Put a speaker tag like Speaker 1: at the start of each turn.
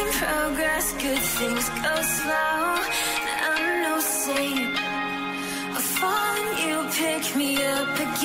Speaker 1: In progress, good things go slow. I'm no saint. I'm falling, you pick me up again.